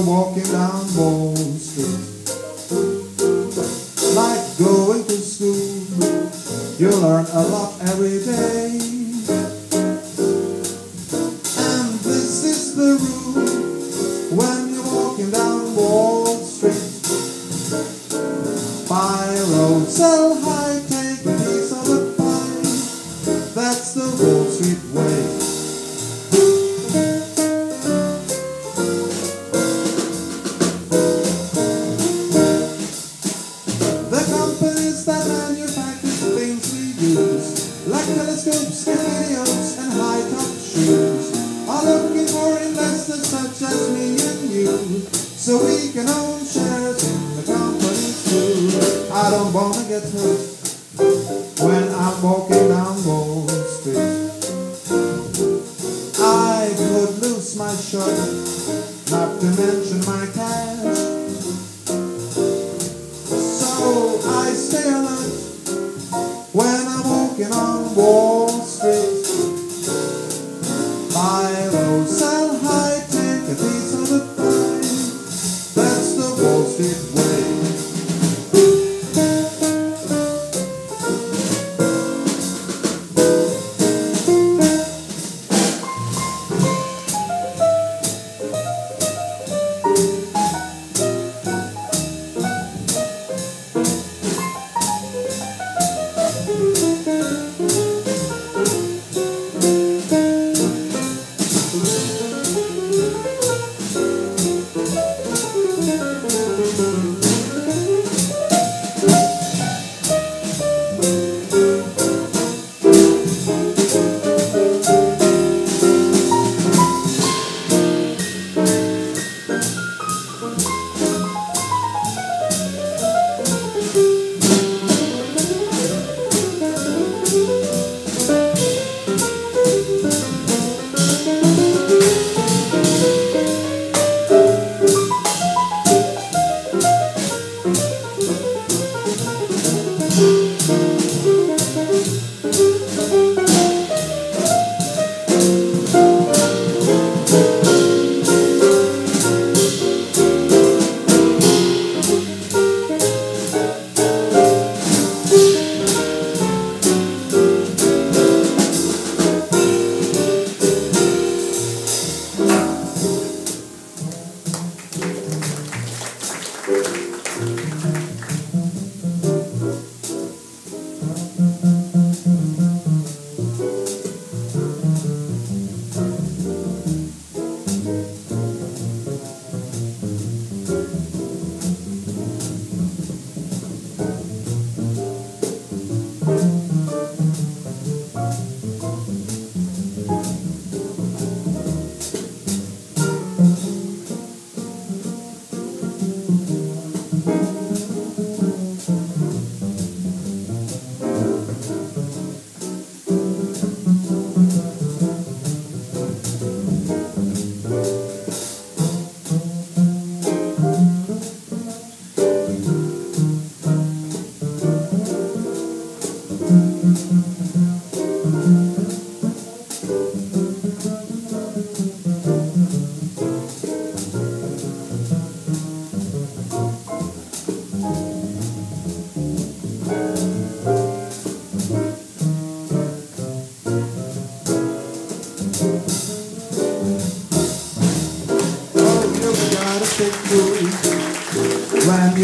you're walking down Wall Street. Like going to school, you learn a lot every day. And this is the rule when you're walking down Wall Street. Buy low, sell high, take a piece of the pie. That's the Wall Street way. Like telescopes and high-top shoes, are looking for investors such as me and you, so we can own shares in the companies too. I don't wanna get hurt when I'm walking down Wall Street. I could lose my shirt, not to mention my cash. So I stay alert when I'm walking on Wall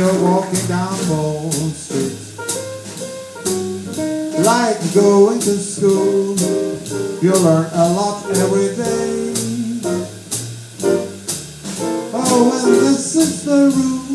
you're walking down Wall Street. Like going to school, you learn a lot every day. Oh, and this is the rule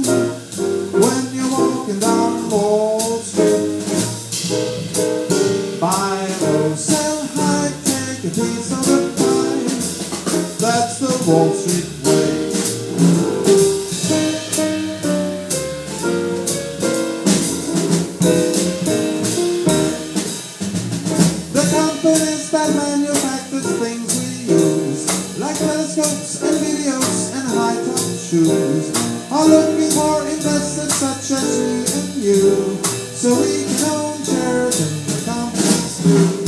shoes are looking for investors such as me and you, so we can own shares in the oh, companies too.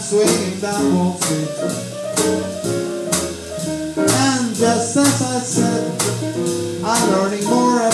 Swinging down Wall Street, and just as I said, I'm learning more.